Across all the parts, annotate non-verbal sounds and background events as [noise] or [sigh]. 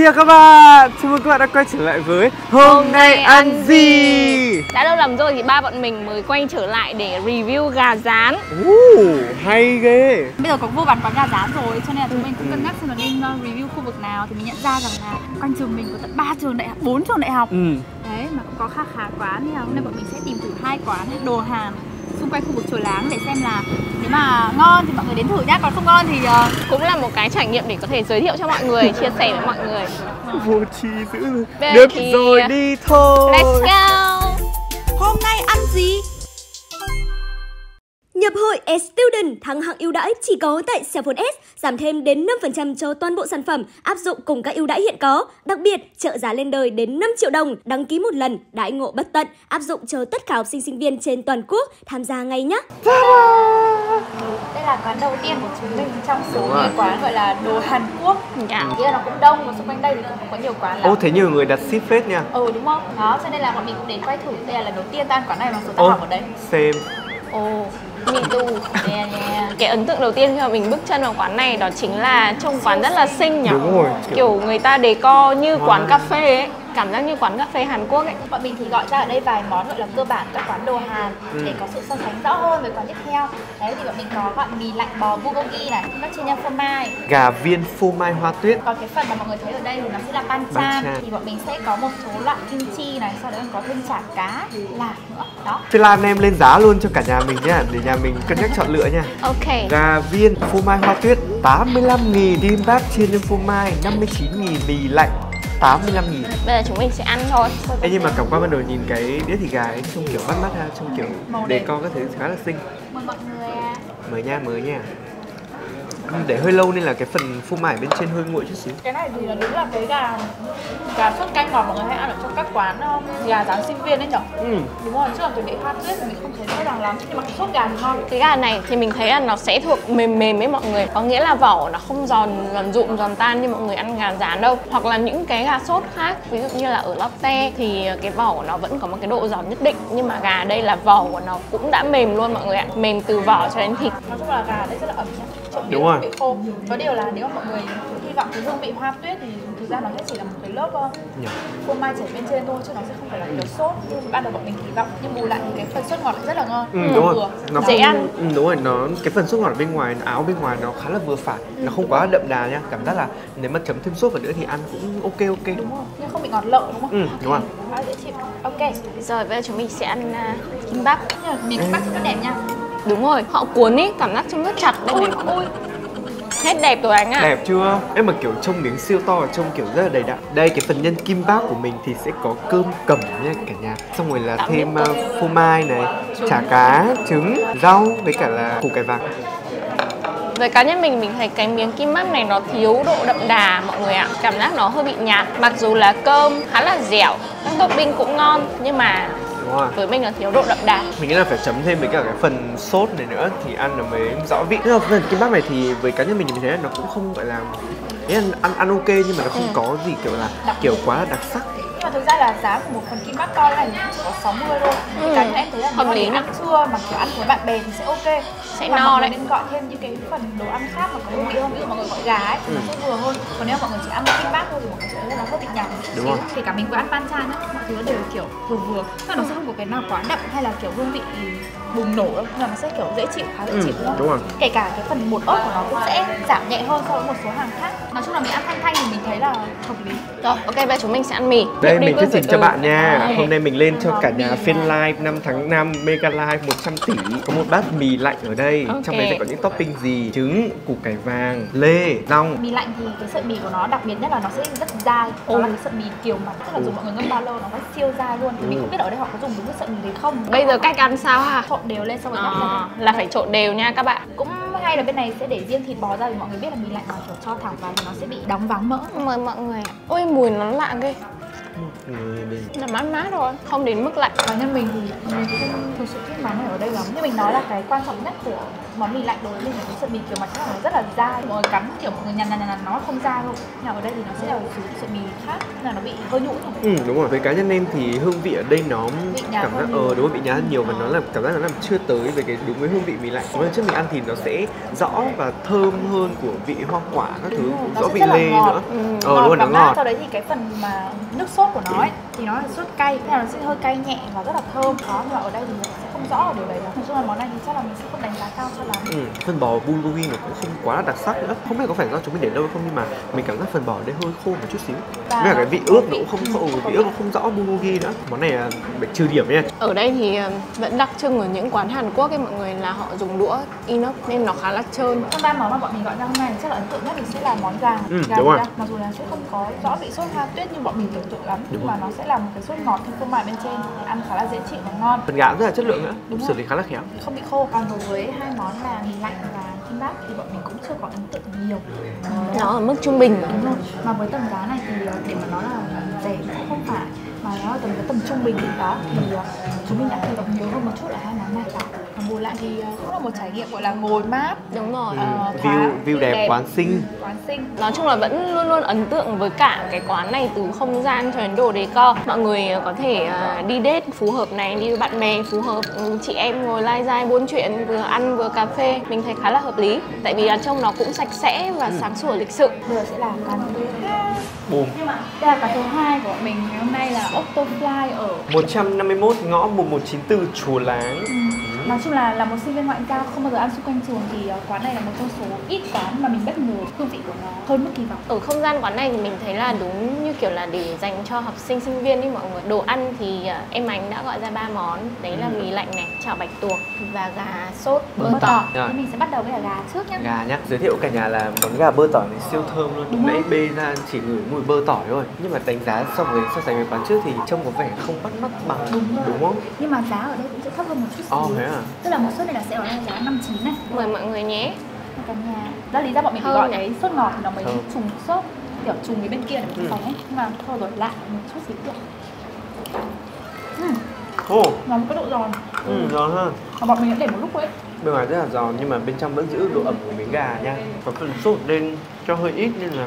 Xin chào các bạn, chào mừng các bạn đã quay trở lại với Hôm, nay ăn gì? Đã lâu lắm rồi thì ba bọn mình mới quay trở lại để review gà rán Uh, hay ghê Bây giờ có vô vàn quán gà rán rồi cho nên là chúng mình cũng cân nhắc xem là nên uh, review khu vực nào thì mình nhận ra rằng là quanh trường mình có tận 3 trường đại học, 4 trường đại học. Ừ, Đấy mà cũng có khá khá quán thì hôm nay bọn mình sẽ tìm thử hai quán đồ Hàn xung quanh khu vực chùa Láng để xem là nếu mà ngon thì mọi người đến thử nhá, còn không ngon thì uh, Cũng là một cái trải nghiệm để có thể giới thiệu cho mọi người, [laughs] chia sẻ với mọi người vô chi dữ Được thì- rồi, đi thôi Let's go! Hôm nay ăn gì? Nhập hội S-Student thăng hạng ưu đãi chỉ có tại Cellphone S, giảm thêm đến 5% cho toàn bộ sản phẩm, áp dụng cùng các ưu đãi hiện có. Đặc biệt, trợ giá lên đời đến 5 triệu đồng, đăng ký một lần, đãi ngộ bất tận, áp dụng cho tất cả học sinh sinh viên trên toàn quốc. Tham gia ngay nhé! đây là quán đầu tiên của chúng mình trong số những quán gọi là đồ Hàn Quốc. Dạ. Ý là nó cũng đông và xung quanh đây thì cũng có nhiều quán lắm. Ô, thế nhiều người đặt ship phết nha Ừ đúng không? Đó, cho nên là bọn mình cũng đến quay thử. Đây là lần đầu tiên ta ăn quán này mặc dù ta Ô, học ở đây. xem Ồ, me too Yeah, yeah. Cái ấn tượng đầu tiên khi mà mình bước chân vào quán này đó chính là trông quán rất là xinh nhỉ Đúng rồi, kiểu- Kiểu người ta decor như Hoa. quán cà phê ấy Cảm giác như quán cà phê Hàn Quốc ấy Bọn mình thì gọi ra ở đây vài món gọi là cơ bản các quán đồ Hàn Ừ. để có sự so sánh rõ hơn với quán tiếp theo. Đấy thì bọn mình có gọi mì lạnh bò bulgogi này, nó trên nhân phô mai. Gà viên phô mai hoa tuyết Còn cái phần mà mọi người thấy ở đây thì nó sẽ là banchan Banchan. thì bọn mình sẽ có một số loại kim chi này, sau đó còn có thêm chả cá, lạc nữa. Đó. Phê Lan em lên giá luôn cho cả nhà mình nha Để nhà mình cân nhắc chọn lựa nha Ok Gà viên phô mai hoa tuyết 85.000 Kimbap chiên lên phô mai 59.000 Mì lạnh 85.000 Bây giờ chúng mình sẽ ăn thôi Ê, nhưng mà cảm quan ban đầu nhìn cái đĩa thịt gà ấy trông kiểu bắt mắt ha, trông kiểu đẹp. con các thứ khá là xinh. Mời mọi người à. Mới nha, mới nha. Ừ, Để hơi lâu nên là cái phần phô mai bên trên hơi nguội chút xíu. Cái này thì là đúng là cái gà gà sốt canh ngọt mọi người hay ăn ở trong các quán um, gà rán sinh viên đấy nhở? Ừ. Đúng rồi, chứ còn cái vị hoa tuyết thì mình không thấy rõ ràng lắm nhưng mà cái sốt gà thì ngon. Cái gà này thì mình thấy là nó sẽ thuộc mềm mềm ấy mọi người Có nghĩa là vỏ nó không giòn giòn rụm giòn tan như mọi người ăn gà rán đâu Hoặc là những cái gà sốt khác Ví dụ như là ở Lotte thì cái vỏ của nó vẫn có một cái độ giòn nhất định Nhưng mà gà đây là vỏ của nó cũng đã mềm luôn mọi người ạ Mềm từ vỏ cho đến thịt Nói chung là gà đây rất là ẩm nhá. Trộn Đúng rồi. bị khô. Có điều là nếu mà mọi người hy vọng cái hương vị hoa tuyết thì thực ra nó sẽ chỉ là một cái lớp uh, Nhỉ. phô mai chảy bên trên thôi chứ nó sẽ không phải là kiểu sốt như ban đầu bọn mình kỳ vọng nhưng bù lại thì cái phần sốt ngọt lại rất là ngon. Ừ, Vừa đúng rồi. Nó Dễ ăn. Ừ, đúng rồi, nó cái phần sốt ngọt ở bên ngoài, áo bên ngoài nó khá là vừa phải. Nó không quá đậm đà nha. Cảm giác là nếu mà chấm thêm sốt vào nữa thì ăn cũng ok ok. Đúng rồi, nhưng không bị ngọt lợ đúng không? Ừ, đúng rồi. Quá dễ chịu. Ok. Rồi bây giờ chúng mình sẽ ăn uh, kimbap Nhưng mà miếng bát rất đẹp nha. Đúng rồi, họ cuốn ý, cảm giác trông rất chặt đây này ui. Hết đẹp rồi anh ạ Đẹp chưa? Em mà kiểu trông miếng siêu to và trông kiểu rất là đầy đặn. Đây cái phần nhân kim báp của mình thì sẽ có cơm cẩm nha cả nhà. Xong rồi là Tạm thêm uh, phô mai này, chả cá, trứng, rau với cả là củ cải vàng. Với cá nhân mình, mình thấy cái miếng kim bắp này nó thiếu độ đậm đà mọi người ạ Cảm giác nó hơi bị nhạt Mặc dù là cơm khá là dẻo Các topping cũng ngon Nhưng mà Đúng rồi. với mình là thiếu độ đậm đà Mình nghĩ là phải chấm thêm với cả cái phần sốt này nữa thì ăn nó mới rõ vị. Nhưng mà phần kim bắp này thì với cá nhân mình thì mình thấy là nó cũng không gọi là là ăn ăn ok nhưng mà nó không Ừ. có gì kiểu là Đặc kiểu quá là đặc sắc. Mà thực ra là giá của một phần kim bát to này thì chỉ có 60 thôi. Ừ. Ừ. Cá nhân em thấy là Hợp lý ăn trưa mà kiểu ăn với bạn bè thì sẽ ok. Sẽ mà no đấy. nên gọi thêm những cái phần đồ ăn khác mà có hương vị hơn. Ví dụ mọi người gọi gà ấy thì nó Ừ. sẽ vừa hơn. Còn nếu mọi người chỉ ăn một kim bát thôi thì mọi người sẽ thấy là nó hơi bị nhạt Đúng rồi. Kể cả mình vừa ăn banchan nhá, mọi thứ nó đều kiểu vừa vừa. Tức là nó sẽ không có cái nào quá đậm hay là kiểu hương vị bùng nổ đâu. Nhưng mà nó sẽ kiểu dễ chịu, khá dễ Ừ, chịu đúng không? đúng rồi. Kể cả cái phần bột ớt của nó cũng sẽ giảm nhẹ hơn so với một số hàng khác. Nói chung là mình ăn thanh thanh thì mình thấy là hợp lý. Rồi, ok bây giờ chúng mình sẽ ăn mì Đây Đi mình thuyết trình cho bạn nha. Hôm nay mình lên cho cả nhà phiên live 5 tháng 5 Mega Live 100 tỷ. Có một bát mì lạnh ở đây. Ok. Trong đấy sẽ có những topping gì? Trứng, củ cải vàng, lê, rau. mì lạnh thì cái sợi mì của nó đặc biệt nhất là nó sẽ rất dai nó là cái sợi mì kiều mạch tức là dùng mọi người ngâm bao lâu nó sẽ siêu dai luôn thì mình không biết ở đây họ có dùng đúng cái sợi mì đấy không Bây giờ cách ăn sao ha? trộn đều lên xong rồi À, là phải trộn đều nha các bạn cũng hay là bên này sẽ để riêng thịt bò ra vì mọi người biết là mì lạnh mà kiểu cho thẳng vào thì nó sẽ bị đóng váng mỡ Mời mọi người ạ Ôi mùi nó lạ ghê người mình là mát mát thôi không đến mức lạnh. Cá nhân mình thì mình không thực sự thích món này ở đây lắm. Như mình nói là cái quan trọng nhất của món mì lạnh đối với mình là cái sợi mì kiểu mặt chắc là nó rất là dai. Mọi người cắn kiểu mọi người nhằn nhằn nhằn nó không dai đâu nhưng ở đây thì nó sẽ là một số sợi mì khác là nó bị hơi nhũn thôi. Ừ đúng rồi, với cá nhân em thì hương vị ở đây nó Bị cảm giác ờ nhiều. đúng rồi bị nhạt hơn nhiều và nó làm cảm giác nó làm chưa tới về cái đúng với hương vị mì lạnh. Lần trước mình ăn thì nó sẽ rõ và thơm hơn của vị hoa quả các thứ, rõ vị lê nữa. Ừ, Ờ đúng rồi nó ngọt. sau đấy thì cái phần mà nước sốt của nó ấy, thì nó là sốt cay, thế là nó sẽ hơi cay nhẹ và rất là thơm. Đó, nhưng mà ở đây thì mình sẽ không rõ ở điều đấy lắm nói chung là món này thì chắc là mình sẽ không đánh giá cao cho lắm. Ừ, phần bò bulgogi nó cũng không quá là đặc sắc nữa. Không biết có phải do chúng mình để lâu hay không nhưng mà mình cảm giác phần bò ở đây hơi khô một chút xíu. Và với cả cái vị ướp nó cũng không Ừ, không vị ướp nó không rõ bulgogi nữa. Món này là bị trừ điểm nha. Ở đây thì ờ, vẫn đặc trưng ở những quán Hàn Quốc ấy mọi người là họ dùng đũa inox nên nó khá là trơn. Trong ba món mà bọn mình gọi ra hôm nay chắc là ấn tượng nhất thì sẽ là món gà. Ừ, gà đúng rồi. mặc dù là sẽ không có rõ vị sốt hoa tuyết như bọn mình tưởng tượng lắm nhưng mà nó sẽ là một cái sốt ngọt thêm phô mai bên trên thì ăn khá là dễ chịu và ngon. Phần gà rất là chất lượng nữa Đúng xử lý khá là khéo. Không bị khô. Còn đối với hai món là mì lạnh và kimbap thì bọn mình cũng chưa có ấn tượng nhiều. Nó ở mức trung bình đúng rồi. Mà với tầm giá này thì để mà nói là rẻ cũng không phải mà nó là tầm cái tầm trung bình đó thì chúng mình đã kỳ vọng nhiều hơn một chút ở hai món này còn bù lại thì ờ, cũng là một trải nghiệm gọi là ngồi mát. Đúng rồi. Ừ. Ờ, view view đẹp, đẹp. quán xinh. Quán xinh. Nói chung là vẫn luôn luôn ấn tượng với cả cái quán này từ không gian cho đến đồ decor. Mọi người có thể à, đi date phù hợp này, đi với bạn bè phù hợp Ừ, Chị em ngồi lai dai buôn chuyện, vừa ăn vừa cà phê. Mình thấy khá là hợp lý. Tại vì là trông nó cũng sạch sẽ và sáng sủa lịch sự. Giờ sẽ là quán thứ hai bùm đây là quán thứ hai của bọn mình ngày hôm nay là Octofly ở 151 ngõ 1194 Chùa Láng nói chung là là một sinh viên ngoại giao không bao giờ ăn xung quanh trường thì ờ, quán này là một trong số ít quán mà mình bất ngờ. Hương vị của nó hơn mức kỳ vọng. Ở không gian quán này thì mình thấy là đúng như kiểu là để dành cho học sinh sinh viên ấy mọi người. Đồ ăn thì à, em Ánh đã gọi ra ba món. Đấy là mì lạnh này, chảo bạch tuộc và gà sốt bơ tỏi. Rồi. thì mình sẽ bắt đầu với là gà trước nhé gà nhá. Giới thiệu cả nhà là món gà bơ tỏi này siêu thơm luôn. Đúng nãy bê ra chỉ ngửi mùi bơ tỏi thôi. Nhưng mà đánh giá so với so sánh với quán trước thì trông có vẻ không bắt mắt bằng Đúng đúng không? Nhưng mà giá ở đây cũng sẽ thấp hơn một chút xíu. Ồ, thế à? Tức là một suất này là sẽ ở giá 59 này. Mời mọi người nhé. Cả nhà. Đó lý do bọn mình phải gọi cái sốt ngọt thì nó mới Thơm. trùng sốt kiểu trùng với bên kia để Ừ. mình phòng ấy. Nhưng mà thôi rồi lạ một chút xíu được ừ, ồ nó có độ giòn. Ừ, giòn ha mà bọn mình đã để một lúc ấy. Bên ngoài rất là giòn nhưng mà bên trong vẫn giữ độ ẩm của miếng gà nha. Và phần sốt lên cho hơi ít nên là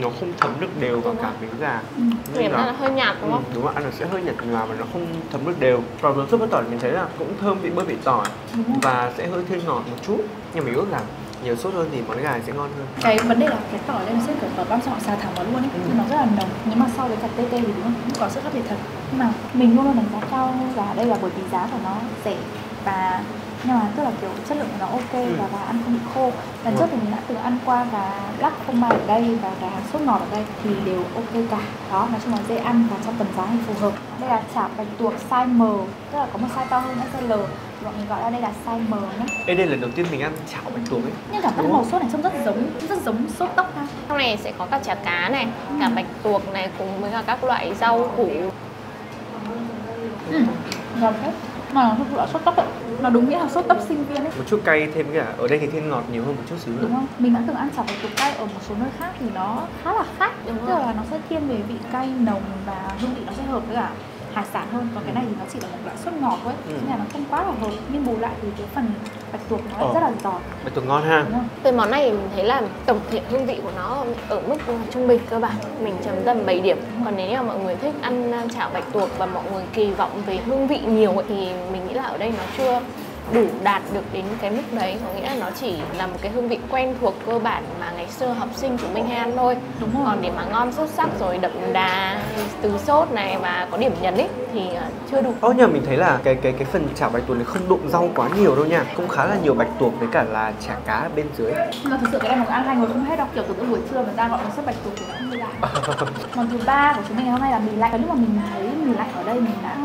nó không thấm được đều vào cả miếng gà. Ừ. Nên ra là hơi nhạt đúng Ừ, không? đúng rồi, ăn nó sẽ hơi nhạt nhòa và nó không thấm được đều. Còn với sốt bơ tỏi mình thấy là cũng thơm vị bơ vị tỏi và sẽ hơi thêm ngọt một chút. Nhưng mình ước là nhiều sốt hơn thì món gà sẽ ngon hơn. Cái vấn đề là cái tỏi nó sẽ kiểu tỏi băm xong xào thẳng vào luôn ấy Ừ. nó rất là nồng. Nhưng mà so với cả tê tê thì đúng không cũng có sự khác biệt thật. Nhưng mà mình luôn luôn đánh giá cao ở đây là bởi vì giá của nó rẻ và nhưng mà tức là kiểu chất lượng của nó ok Ừ. và gà ăn không bị khô. Lần Đúng trước thì mình đã từng ăn qua gà lắc phô mai ở đây và gà sốt ngọt ở đây thì đều ok cả. Đó nói chung là dễ ăn và trong tầm giá thì phù hợp. Đây là chả bạch tuộc size M tức là có một size to hơn nữa size L. Bọn mình gọi là đây là size M nhé Ê, đây là lần đầu tiên mình ăn chảo bạch tuộc ấy. Nhưng cảm giác Đúng màu sốt này trông rất giống rất giống sốt tóc ha. Trong này sẽ có cả chả cá này, cả bạch tuộc này cùng với cả các loại rau củ. Ừ, ngon phết mà nó thực sự là sốt tóc ấy. Nó đúng nghĩa là sốt tóc sinh viên ấy. Một chút cay thêm cả ở đây thì thêm ngọt nhiều hơn một chút xíu đúng không? Mình đã từng ăn chả bạch tuộc cay ở một số nơi khác thì nó khá là khác. Đúng tức rồi. là nó sẽ thiên về vị cay nồng và hương vị nó sẽ hợp với cả hải sản hơn còn cái này thì nó chỉ là một loại sốt ngọt thôi. Ừ. nên là nó không quá là hợp nhưng bù lại thì cái phần bạch tuộc nó Ờ. rất là giòn. Bạch tuộc ngon ha. Về món này mình thấy là tổng thể hương vị của nó ở mức trung bình cơ bản Mình chấm tầm 7 điểm. Còn nếu như mà mọi người thích ăn chảo bạch tuộc và mọi người kỳ vọng về hương vị nhiều ấy, Thì mình nghĩ là ở đây nó chưa đủ đạt được đến cái mức đấy Có nghĩa là nó chỉ là một cái hương vị quen thuộc cơ bản mà ngày xưa học sinh chúng mình hay ăn thôi. Đúng rồi. Còn để mà ngon xuất sắc rồi đậm đà từ sốt này và có điểm nhấn ấy thì à, chưa đủ. Ô nhờ mình thấy là cái cái cái phần chảo bạch tuộc này không đụng rau quá nhiều đâu nha. Cũng khá là nhiều bạch tuộc với cả là chả cá ở bên dưới. Nhưng mà thực sự cái này một ăn hai người không hết đâu. Kiểu từ cái buổi trưa mình đang gọi là sốt bạch tuộc thì nó không như lại. [laughs] Món thứ ba của chúng mình ngày hôm nay là mì lạnh. Và lúc mà mình thấy mì lạnh ở đây mình đã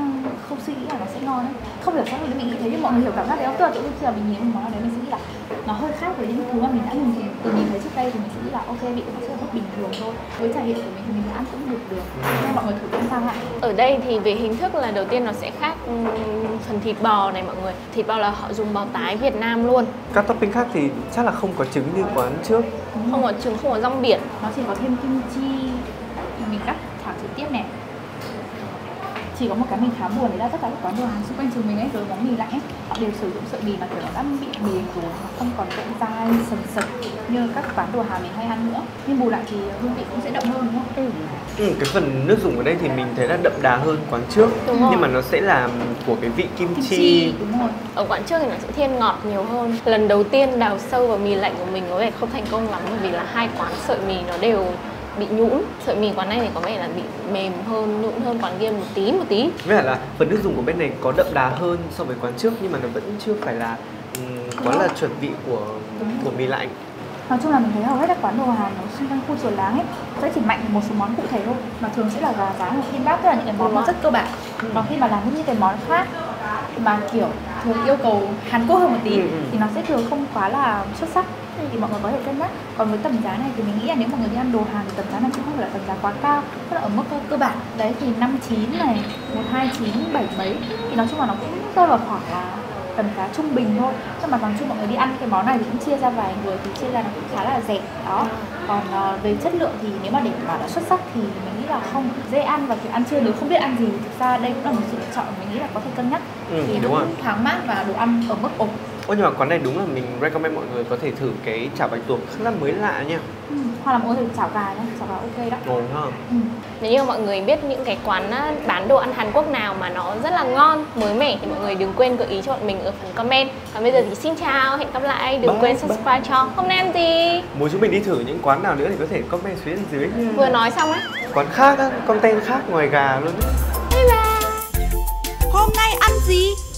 không suy nghĩ là nó sẽ ngon ấy. Không hiểu sao mình mình nghĩ thế nhưng mọi người hiểu cảm giác đấy. Không tức là tự nhiên khi mà mình nhìn một món nào đấy mình sẽ nghĩ là nó hơi khác với những thứ mà mình đã nhìn. Từ nhìn thấy trước đây thì mình sẽ nghĩ là ok vị nó sẽ rất bình thường thôi. Với trải nghiệm của mình thì mình ăn cũng được được. Nên mọi người thử xem sao ạ Ở đây thì về hình thức là đầu tiên nó sẽ khác ừm, phần thịt bò này mọi người. Thịt bò là họ dùng bò tái Việt Nam luôn. Các topping khác thì chắc là không có trứng như quán trước. Không có trứng, không có rong biển. Nó chỉ có thêm kim chi mình cắt thảo trực tiếp này chỉ có một cái mình khá buồn đấy là tất cả các quán đồ hàng xung quanh trường mình ấy rồi món mì lạnh ấy họ đều sử dụng sợi mì mà kiểu nó đã bị mềm rồi nó không còn cái dai sần sật như các quán đồ hàng mình hay ăn nữa nhưng bù lại thì hương vị cũng sẽ đậm hơn đúng không? Ừ, cái phần nước dùng ở đây thì mình thấy là đậm đà hơn quán trước Đúng rồi. nhưng mà nó sẽ là của cái vị kim, Kim chi, chi đúng rồi. ở quán trước thì nó sẽ thiên ngọt nhiều hơn lần đầu tiên đào sâu vào mì lạnh của mình có vẻ không thành công lắm bởi vì là hai quán sợi mì nó đều bị nhũn. Sợi mì quán này thì có vẻ là bị mềm hơn nhũn hơn quán kia một tí một tí. Với là phần nước dùng của bên này có đậm đà hơn so với quán trước nhưng mà nó vẫn chưa phải là um, quá là chuẩn vị của của mì lạnh. Nói chung là mình thấy hầu hết các quán đồ hàng ở xung quanh khu chùa láng ấy sẽ chỉ mạnh một số món cụ thể thôi mà thường sẽ là gà rán hoặc kim bát tức là những cái món nó rất cơ bản. Còn khi mà làm những cái món khác mà kiểu thường yêu cầu Hàn Quốc hơn một tí Ừ, ừ. thì nó sẽ thường không quá là xuất sắc thì mọi người có thể cân nhắc. Còn với tầm giá này thì mình nghĩ là nếu mọi người đi ăn đồ hàng thì tầm giá này cũng không phải là tầm giá quá cao tức là ở mức cơ bản. Đấy thì 59 này 129 7 mấy thì nói chung là nó cũng rơi vào khoảng là tầm giá trung bình thôi. Nhưng mà bằng chung mọi người đi ăn cái món này thì cũng chia ra vài người thì chia ra nó cũng khá là rẻ đó. Còn ờ, về chất lượng thì nếu mà để mà đã xuất sắc thì mình nghĩ là không dễ ăn và kiểu ăn trưa nếu không biết ăn gì thì thực ra đây cũng là một sự lựa chọn mình nghĩ là có thể cân nhắc. Ừ, thì đúng nó rồi. cũng thoáng mát và đồ ăn ở mức ổn Ôi nhưng mà quán này đúng là mình recommend mọi người có thể thử cái chả bạch tuộc khá là mới lạ nha ừ. hoặc là mọi người chảo gà nhá chảo gà ok đó Ngon ha ừ. Nếu như mọi người biết những cái quán á, bán đồ ăn Hàn Quốc nào mà nó rất là ngon, mới mẻ thì mọi người đừng quên gợi ý cho bọn mình ở phần comment. Còn bây giờ thì xin chào, hẹn gặp lại. Đừng Bye, quên bye. subscribe cho hôm nay ăn gì. Muốn chúng mình đi thử những quán nào nữa thì có thể comment phía bên dưới nha Vừa nói xong ấy. Quán khác á, content khác ngoài gà luôn đấy Hôm nay ăn gì?